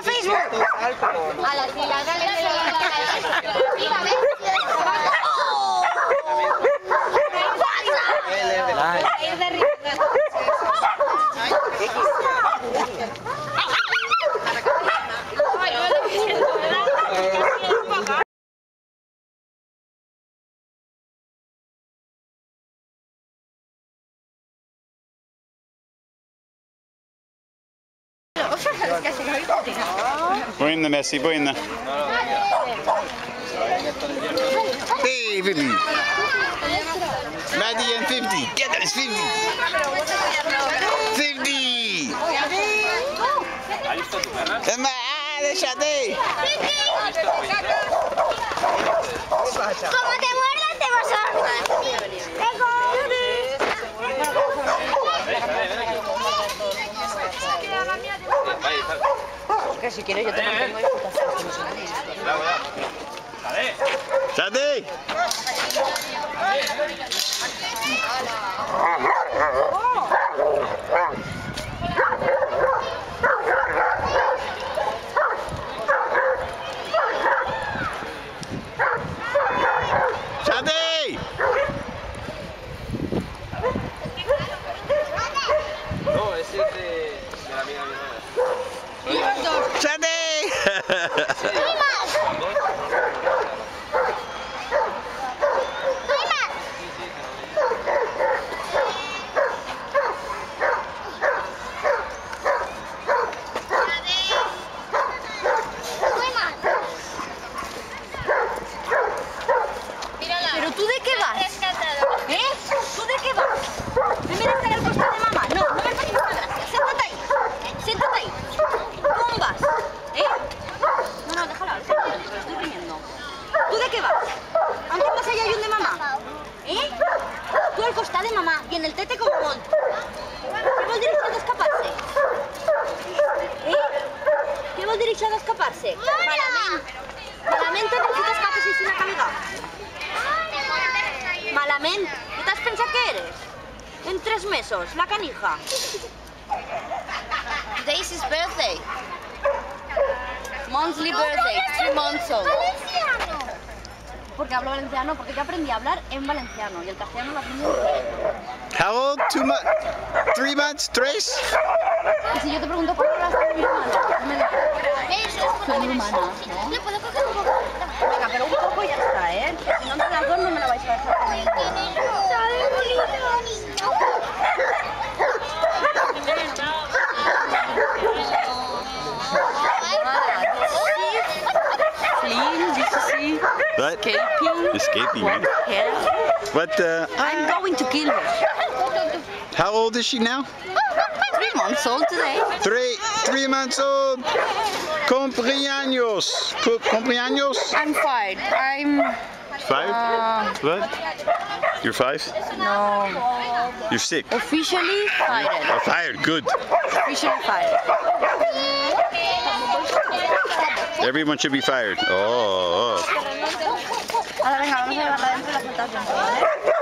A la tía, dale, Gå in Messi, in. Hey, 50. Maddie and 50. Get us 50. 50. Emma, ah, déjate. Como te muerdas te vas a... Que si quieres yo te mantengo y Shadi. Shadi. No, ese es de, de la amiga de mi Sandy! ¿Eh? Tú al costado de mamá i en el tete com vol. Què vol dir això d'escapar-se? Eh? Què vol dir això d'escapar-se? Malament. Malament te que t'escapes així una camiga. Malament. ¿Qué te has pensado que eres? En tres mesos, la canija. Today's his birthday. Monthly birthday, three months old. Porque hablo valenciano, porque yo aprendí a hablar en valenciano y el castellano lo aprendí en inglés. How old? Two months? Three months? Tres? Y si yo te pregunto cuánto horas soy humana, tú me dices, soy humana, ¿no? What? escaping. Escaping. eh? Yeah. What? Uh, I'm going to kill her. how old is she now? Three months old today. Three, three months old. Cumpleaños. Cu- Cumpleaños. I'm fired. I'm Five? uh, What? You're five? no You're sick. officially fired. Oh, fired. Good. Officially fired. Everyone should be fired. Oh. oh.